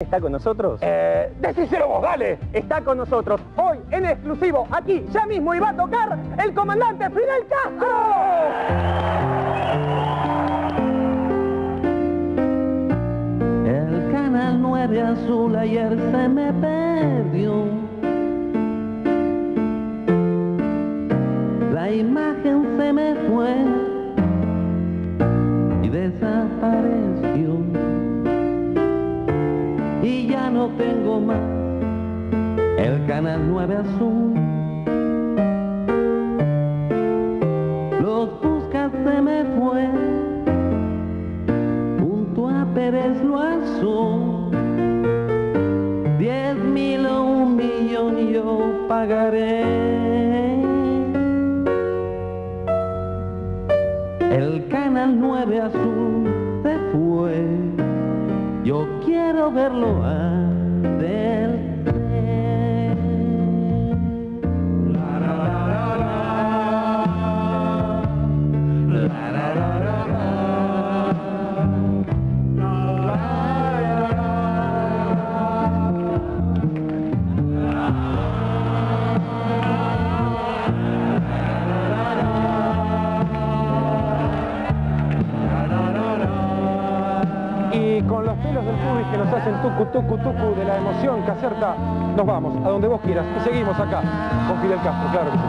¿Está con nosotros? Eh, decíselo vos, dale. Está con nosotros hoy en exclusivo, aquí, ya mismo, y va a tocar el comandante Fidel Castro. El canal 9 azul ayer se me perdió. La imagen se me fue y desapareció. Y ya no tengo más el canal 9 azul. Los buscas se me fue junto a Pérez lo azul. Diez mil o un millón yo pagaré. El canal 9 azul se fue. Yo quiero verlo arder. Y con los pelos del pubis que nos hacen tucu, tucu, tucu de la emoción que acerta, nos vamos a donde vos quieras. Y seguimos acá con Fidel Castro, claro que sí.